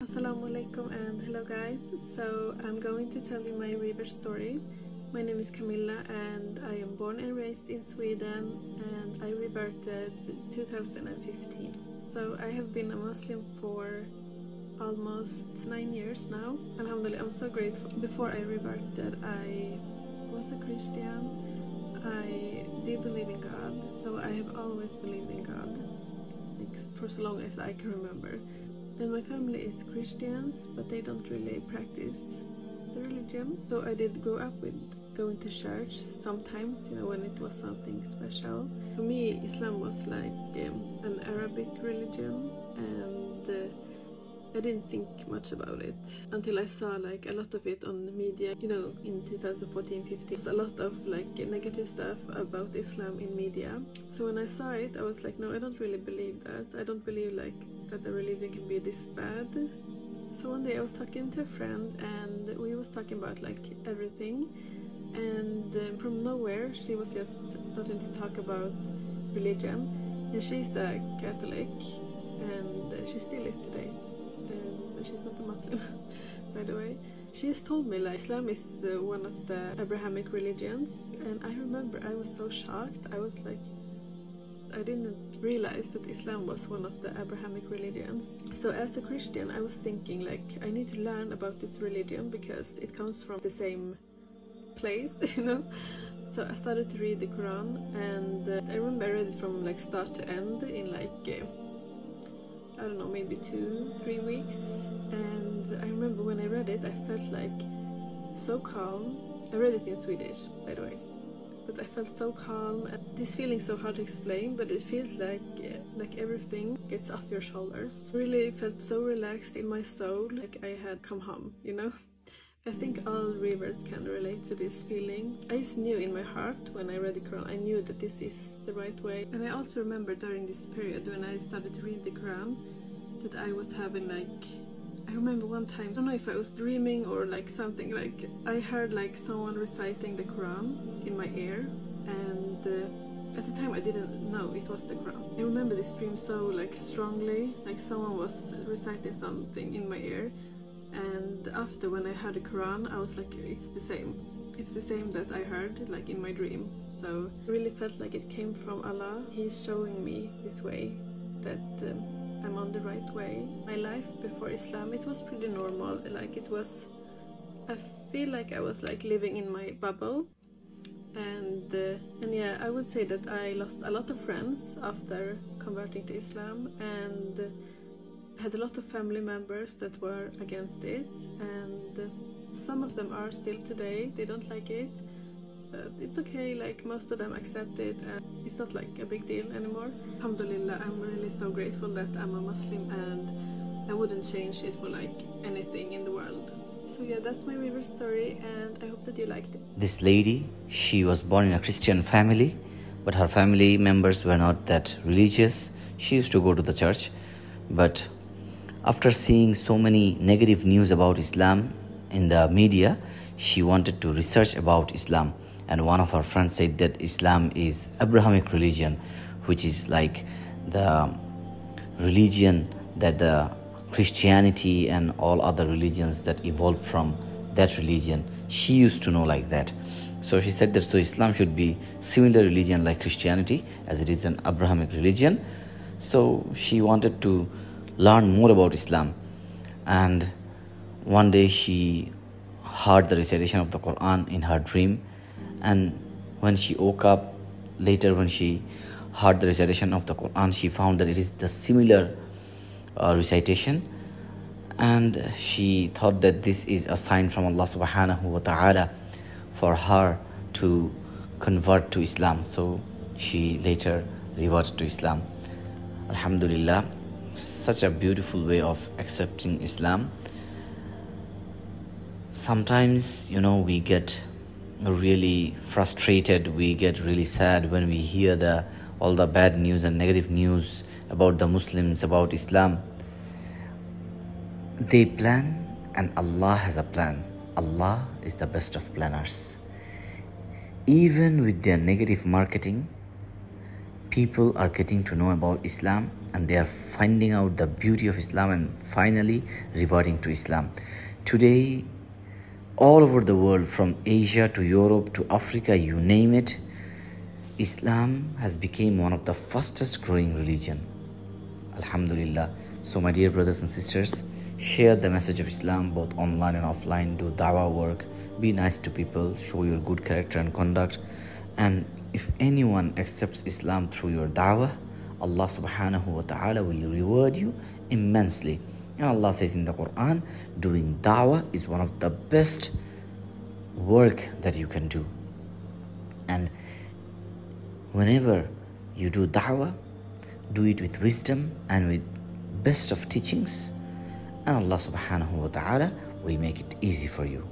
Assalamu alaikum and hello guys. So I'm going to tell you my revert story. My name is Camilla and I am born and raised in Sweden and I reverted 2015. So I have been a Muslim for almost nine years now. Alhamdulillah, I'm so grateful. Before I reverted, I was a Christian. I did believe in God, so I have always believed in God, like for so long as I can remember. And my family is Christians, but they don't really practice the religion. So I did grow up with going to church sometimes, you know, when it was something special. For me, Islam was like um, an Arabic religion, and I didn't think much about it until I saw like a lot of it on the media. You know, in 2014 15, a lot of like negative stuff about Islam in media. So when I saw it, I was like, no, I don't really believe that. I don't believe like that a religion can be this bad. So one day I was talking to a friend, and we was talking about like everything. And um, from nowhere, she was just starting to talk about religion, and she's a Catholic, and she still is today she's not a Muslim, by the way. She's told me Islam is uh, one of the Abrahamic religions, and I remember I was so shocked. I was like, I didn't realize that Islam was one of the Abrahamic religions. So as a Christian, I was thinking like I need to learn about this religion because it comes from the same place, you know. So I started to read the Quran, and uh, I remember I read it from like start to end in like. Uh, I don't know, maybe two, three weeks. And I remember when I read it, I felt like so calm. I read it in Swedish, by the way. But I felt so calm. This feeling is so hard to explain, but it feels like eh, like everything gets off your shoulders. Really felt so relaxed in my soul, like I had come home, you know. I think all reverts can relate to this feeling. I just knew in my heart when I read the Quran, I knew that this is the right way. And I also remember during this period when I started to read the Quran that I was having like I remember one time, I don't know if I was dreaming or like something, like I heard like someone reciting the Quran in my ear and uh, at the time I didn't know it was the Quran. I remember this dream so like strongly, like someone was reciting something in my ear and after when I heard the Quran I was like it's the same. It's the same that I heard like in my dream. So I really felt like it came from Allah. He's showing me this way that um, I'm on the right way. My life before Islam it was pretty normal. Like it was I feel like I was like living in my bubble. And uh, and yeah I would say that I lost a lot of friends after converting to Islam. And uh, had a lot of family members that were against it, and some of them are still today. They don't like it, but it's okay. Like most of them accept it, and it's not like a big deal anymore. Alhamdulillah, I'm really so grateful that I'm a Muslim, and I wouldn't change it for like anything in the world. So yeah, that's my revert story, and I hope that you liked it. This lady, she was born in a Christian family, but her family members were not that religious. She used to go to the church, but after seeing so many negative news about Islam in the media, she wanted to research about Islam. And one of her friends said that Islam is Abrahamic religion, which is like the religion that the Christianity and all other religions that evolved from that religion. She used to know like that. So she said that so Islam should be similar religion like Christianity as it is an Abrahamic religion. So she wanted to learn more about Islam. And one day she heard the recitation of the Quran in her dream. And when she woke up, later when she heard the recitation of the Quran, she found that it is the similar uh, recitation. And she thought that this is a sign from Allah subhanahu wa ta'ala for her to convert to Islam. So she later reverted to Islam. Alhamdulillah such a beautiful way of accepting Islam. Sometimes, you know, we get really frustrated, we get really sad when we hear the all the bad news and negative news about the Muslims, about Islam. They plan and Allah has a plan. Allah is the best of planners. Even with their negative marketing, people are getting to know about Islam and they are finding out the beauty of Islam and finally reverting to Islam. Today, all over the world, from Asia to Europe to Africa, you name it, Islam has become one of the fastest growing religion. Alhamdulillah. So my dear brothers and sisters, share the message of Islam both online and offline, do dawah work, be nice to people, show your good character and conduct. And if anyone accepts Islam through your dawah, Allah subhanahu wa ta'ala will reward you immensely. And Allah says in the Quran, doing dawah is one of the best work that you can do. And whenever you do da'wah, do it with wisdom and with best of teachings, and Allah subhanahu wa ta'ala will make it easy for you.